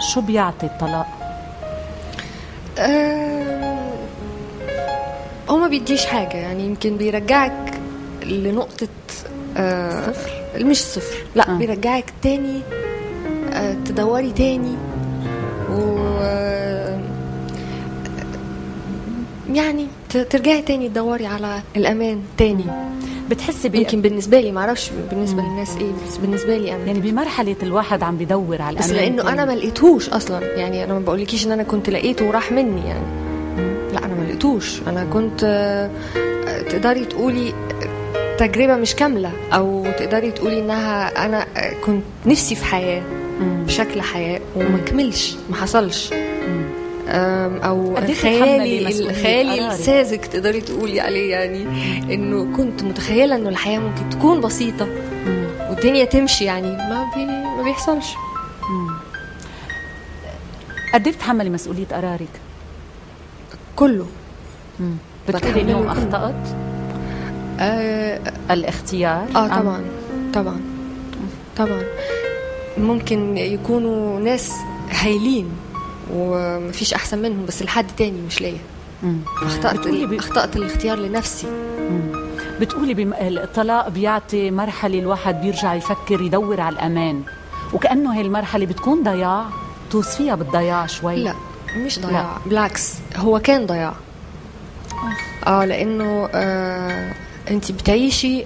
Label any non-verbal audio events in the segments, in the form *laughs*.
شو بيعطي الطلاق؟ آه هو ما بيديش حاجة يعني يمكن بيرجعك لنقطة آه صفر؟ مش صفر لا آه. بيرجعك تاني آه تدوري تاني و آه، يعني ترجعي تاني تدوري على الأمان تاني بتحسي بي... يمكن بالنسبة لي معرفش بالنسبة للناس إيه بس بالنسبة لي أنا يعني بمرحلة الواحد عم بدور على بس لأنه. أنا ما لقيتهوش أصلا. يعني أنا ما بقولكيش إن أنا كنت لقيته وراح مني يعني. لا أنا ما لقيتوش أنا كنت آه، تقدري تقولي تجربة مش كاملة أو تقدري تقولي إنها أنا آه، كنت نفسي في حياة مم. بشكل حياة وما كملش ما حصلش. أو خيالي مسؤولية خيالي؟ الساذج تقدري تقولي عليه يعني إنه كنت متخيلة إنه الحياة ممكن تكون بسيطة. والدنيا تمشي يعني ما بي ما بيحصلش. قد إيه بتحملي مسؤولية قرارك؟ كله. بتقولي اليوم. أخطأت؟ آه, الاختيار؟ آه طبعا. طبعا. طبعا. ممكن يكونوا ناس هايلين. ومفيش أحسن منهم بس لحد تاني مش ليا. أخطأت أخطأت الاختيار لنفسي. مم. بتقولي بم... الطلاق بيعطي مرحلة الواحد بيرجع يفكر يدور على الأمان. وكأنه هي المرحلة بتكون ضياع. توصفيها بالضياع شوي. لا مش ضياع بالعكس هو كان ضياع. آه. لأنه آه انت بتعيشي آه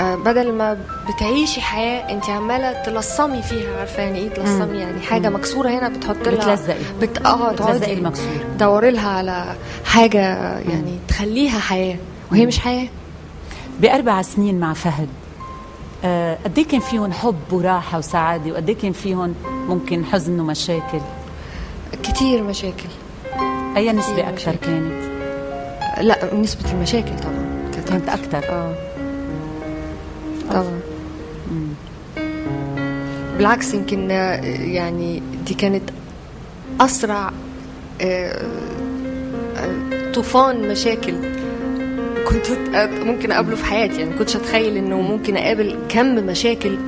بدل ما بتعيشي حياة انت عمالة تلصمي فيها عارفة يعني إيه تلصمي؟ يعني حاجة مكسورة هنا بتحط لها بتلزقي. بت... آه بتلزقي المكسور. تدوري لها على حاجة يعني تخليها حياة وهي مش حياة. بأربع سنين مع فهد آه، قد إيه كان فيهم حب وراحة وسعادة؟ وقد إيه كان فيهم ممكن حزن ومشاكل؟ كتير مشاكل. أي نسبة كتير أكثر مشاكل. كانت؟ لا نسبة المشاكل طبعا. كانت كانت أكثر آه. طبعا. بالعكس يمكن آه، يعني دي كانت أسرع آه، آه، طوفان مشاكل كنت ممكن أقابله في حياتي. يعني كنتش أتخيل إنه ممكن أقابل كم مشاكل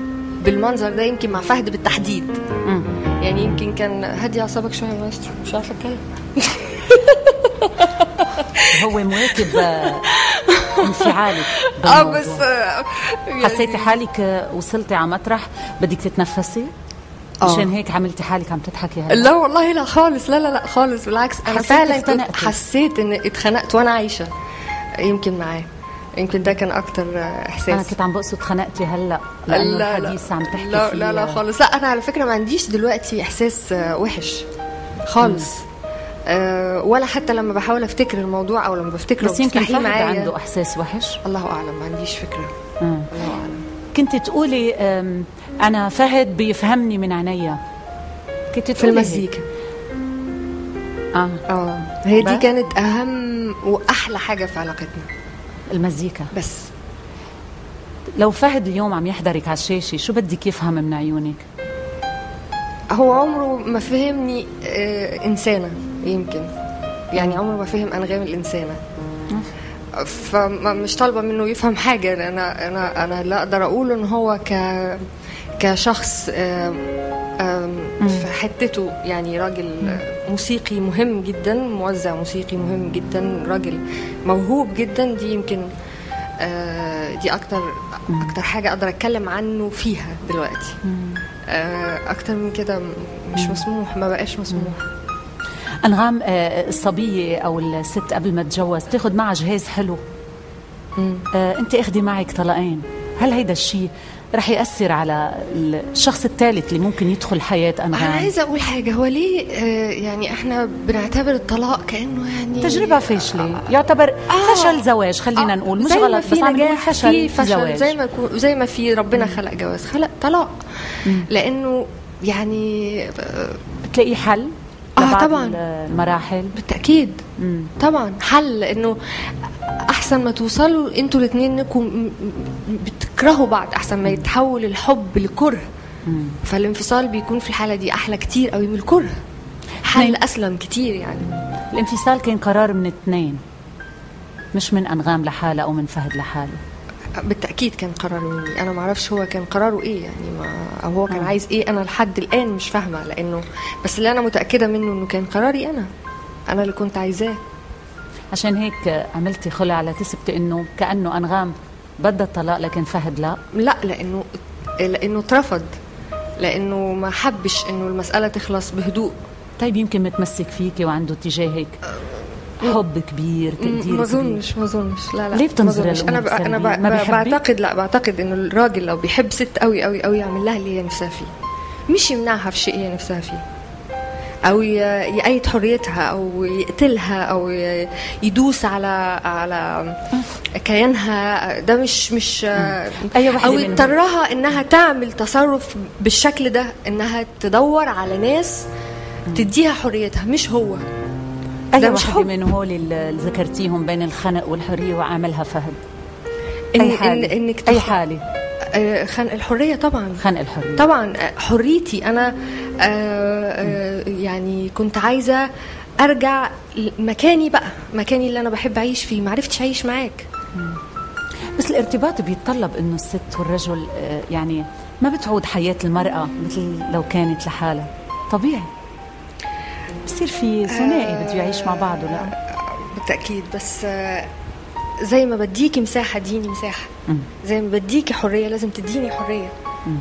بالمنظر ده يمكن مع فهد بالتحديد. مم. يعني يمكن كان هدي أعصابك شوية يا ماسترو مش عارفة أتكلم. *laughs* هو مواكب انفعالك *laughs* آه. بس آه، يعني- حسيتي حالك آه، وصلتي على مطرح بدك تتنفسي؟ آه. مشان هيك عملتي حالك عم تضحكي هلا لا والله لا خالص لا لا لا خالص بالعكس أنا فعلا كنت. حسيت ان اتخنقت وأنا عايشة يمكن معاه يمكن ده كان أكتر آه، إحساس أنا كنت عم بقصد خنقتي هلا لأنه لا الحديث عم تحكي لا لا لا خالص لا أنا على فكرة ما عنديش دلوقتي إحساس آه، وحش خالص أه ولا حتى لما بحاول أفتكر الموضوع أو لما بفتكره بس يمكن فهد عنده إحساس وحش. الله أعلم ما عنديش فكرة. مم. الله أعلم. كنت تقولي أنا فهد بيفهمني من عينيا. كنت في تقولي المزيكا هيك. آه. آه. هي دي؟ كانت أهم وأحلى حاجة في علاقتنا. المزيكا. بس. لو فهد اليوم عم يحضرك على الشاشة شو بدك يفهم من عيونك؟ هو عمره ما فهمني آه انسانه يمكن. يعني عمره ما فهم أنغام الإنسانة. فمش طالبة منه يفهم حاجة. أنا أنا أنا لا أقدر أقول إن هو ك كشخص في حتته. يعني راجل موسيقي مهم جدا موزع موسيقي مهم جدا راجل موهوب جدا. دي يمكن آه، دي أكتر أكتر حاجة أقدر أتكلم عنه فيها دلوقتي. آه، أكتر من كده مش مسموح ما بقاش مسموح. أنغام آه، الصبية أو الست قبل ما تتجوز تاخذ معها جهاز حلو. آه، أنت اخذي معك طلقين. هل هيدا الشيء رح يأثر على الشخص الثالث اللي ممكن يدخل حياة أنا انغام عايزة أقول حاجة. هو ليه آه، يعني إحنا بنعتبر الطلاق كأنه يعني تجربة فاشلة. يعتبر آه. فشل زواج خلينا آه، نقول. مش غلط في بس عم نقول فشل في فشل. زواج. زي ما زي ما في ربنا خلق جواز. خلق طلاق. لأنه يعني آه، بتلاقي حل؟ آه، لبعض طبعاً. المراحل. بالتأكيد. مم. طبعا. حل انه أحسن ما توصلوا إنتوا الاثنين إنكم بتكرهوا بعض أحسن ما يتحول الحب لكره. فالانفصال بيكون في الحالة دي أحلى كتير قوي من الكره. حل نعم. أسلم كتير يعني. الانفصال كان قرار من اثنين مش من أنغام لحالها أو من فهد لحاله. بالتأكيد كان قرار مني. أنا ما أعرفش هو كان قراره إيه يعني ما أو هو كان آه. عايز إيه. أنا لحد الآن مش فاهمة لأنه بس اللي أنا متأكدة منه إنه كان قراري أنا. أنا اللي كنت عايزاه. عشان هيك عملتي خلع على تثبتي إنه كأنه أنغام بدها الطلاق لكن فهد لا. لا لأنه لأنه اترفض. لأنه ما حبش إنه المسألة تخلص بهدوء. طيب يمكن متمسك فيكي وعنده اتجاهك حب كبير تقدير ما اظنش ما اظنش لا لا ليه أظنش. أنا ب... أنا ب... ما؟ بعتقد لا بعتقد إنه الراجل لو بيحب ست قوي قوي قوي يعمل لها اللي هي نفسها فيه. مش يمنعها في شيء هي نفسها فيه. أو يأيد حريتها أو يقتلها أو يدوس على على كيانها. ده مش مش واحدة أو. يضطرها إنها تعمل تصرف بالشكل ده إنها تدور على ناس تديها حريتها. مش هو. اي ده حب. من هول اللي ذكرتيهم بين الخنق والحرية وعملها فهد. إن اي إن أي تخ- حاله آه، خنق الحرية طبعا. خنق الحرية. طبعا آه، حريتي أنا آه، يعني كنت عايزة أرجع مكاني بقى مكاني اللي أنا بحب أعيش فيه. ما عرفتش أعيش معاك. بس الارتباط بيتطلب إنه الست والرجل يعني ما بتعود حياة المرأة مثل لو كانت لحالها. طبيعي. بصير في ثنائي بده يعيش مع بعضه لا. بالتأكيد بس آه، زي ما بديكي مساحة اديني مساحة. زي ما بديكي حرية لازم تديني حرية.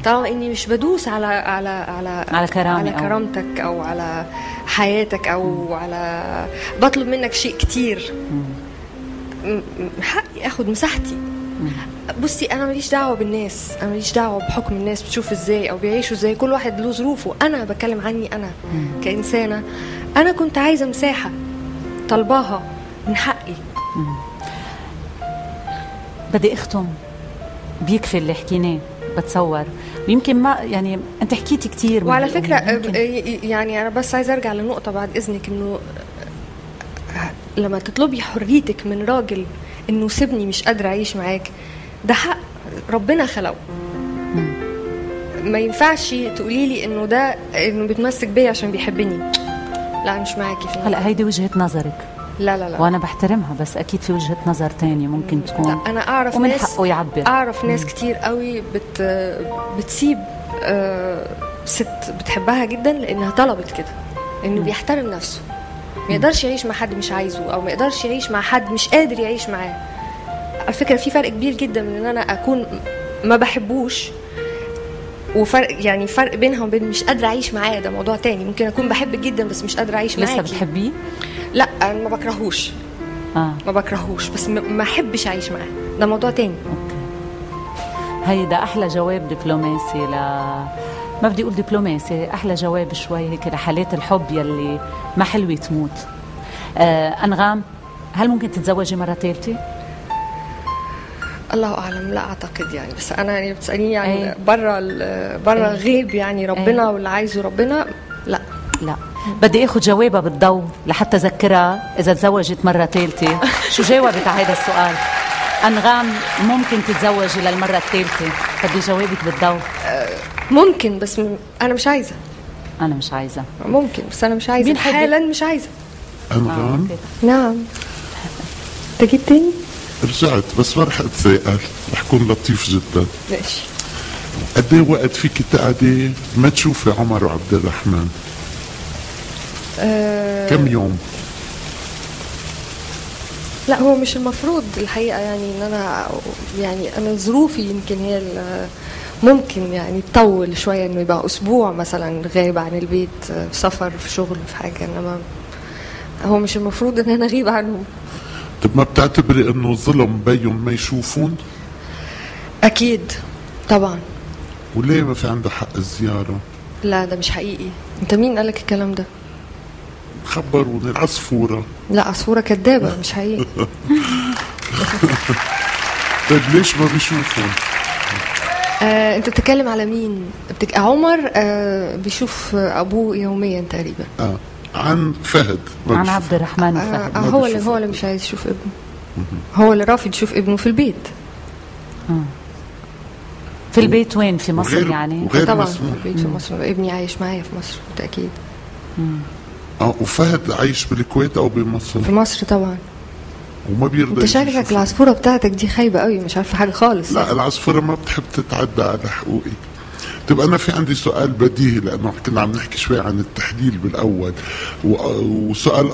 طالما إني مش بدوس على على على على كرامة على أو- كرامتك أو على حياتك أو على بطلب منك شيء كتير. م- م- حقي اخد مساحتي. بصي أنا ماليش دعوة بالناس. أنا ماليش دعوة بحكم الناس بتشوف إزاي أو بيعيشوا إزاي. كل واحد له ظروفه. أنا بتكلم عني أنا كإنسانة. أنا كنت عايزة مساحة طلباها من حقي. بدي أختم. بيكفي اللي حكيناه. بتصور. ويمكن ما يعني أنت حكيتي كثير وعلى فكرة يعني أنا بس عايزة أرجع لنقطة بعد إذنك إنه لما تطلبي حريتك من راجل إنه سيبني مش قادرة أعيش معاك. ده حق ربنا خلقه. ما ينفعش تقولي لي إنه ده إنه بيتمسك بيا عشان بيحبني. لا مش معاكي في هلا هيدي وجهة نظرك. لا لا لا. وأنا بحترمها بس أكيد في وجهة نظر تانية ممكن تكون. لا أنا أعرف ومن ناس حقه يعبر. أعرف ناس كتير قوي بت بتسيب آه، ست بتحبها جدا لأنها طلبت كده إنه بيحترم نفسه. ما يقدرش يعيش مع حد مش عايزه أو ما يقدرش يعيش مع حد مش قادر يعيش معاه. على فكرة في فرق كبير جدا من إن أنا أكون ما بحبوش وفرق يعني فرق بينها وبين مش قادرة أعيش معاه. ده موضوع تاني. ممكن أكون بحبك جدا بس مش قادرة أعيش معاكي. لسه بتحبيه؟ لا أنا ما بكرهوش. آه. ما بكرهوش بس ما ما أحبش أعيش معاه. ده موضوع تاني. هيدا أحلى جواب دبلوماسي ل ما بدي أقول دبلوماسي أحلى جواب شوي هيك لحالات الحب يلي ما حلوة تموت آه أنغام هل ممكن تتزوجي مرة ثالثة؟ الله أعلم لا أعتقد يعني بس أنا يعني بتسأليني يعني أي. بره أي. الغيب يعني ربنا أي. واللي عايزه ربنا لا لا بدي آخذ جوابها بالضوء لحتى أذكرها إذا تزوجت مرة ثالثة *laughs* شو جاوبت على هذا السؤال أنغام ممكن تتزوجي للمرة الثالثة بدي جوابك بالضوء ممكن بس م... أنا مش عايزة. أنا مش عايزة. ممكن بس أنا مش عايزة. مين حالا مش عايزة. أنغام أوكي. نعم. أنت جيت تاني؟ رجعت بس ما رح اتساءل رح كون لطيف جدا. ماشي قد إيه وقت فيك تقعدي ما تشوفي عمر وعبد الرحمن؟ آه كم يوم؟ لا هو مش المفروض الحقيقة يعني إن أنا يعني أنا ظروفي يمكن هي ال- ممكن يعني تطول شوية إنه يبقى أسبوع مثلا غايب عن البيت آه، في سفر في شغل في حاجة إنما هو مش المفروض إن أنا اغيب عنهم. طب ما بتعتبري إنه ظلم بيهم ما يشوفون؟ أكيد طبعا. وليه ما في عنده حق الزيارة؟ لا ده مش حقيقي. أنت مين قالك الكلام ده؟ خبروني العصفورة. لا عصفورة كدابة مش حقيقي. *laughs* طيب ليش ما بيشوفون؟ آه، انت بتتكلم على مين؟ بتك... عمر آه، بيشوف آه، ابوه يوميا تقريبا. آه. عن فهد. عن. عبد الرحمن آه، وفهد. آه، ما هو اللي هو اللي مش عايز يشوف ابنه. هو اللي رافض يشوف ابنه في البيت. في البيت وين؟ في مصر وغير- يعني؟ وغير طبعا في مسموح البيت في مصر. ابني عايش معايا في مصر بالتاكيد آه وفهد عايش بالكويت أو بمصر في مصر طبعا. وما بيرضى أنت شكلك. العصفورة بتاعتك دي خايبة قوي مش عارفة حاجة خالص لا العصفورة ما بتحب تتعدى على حقوقي طيب أنا في عندي سؤال بديهي لأنه كنا عم نحكي شوي عن التحليل بالأول و- وسؤال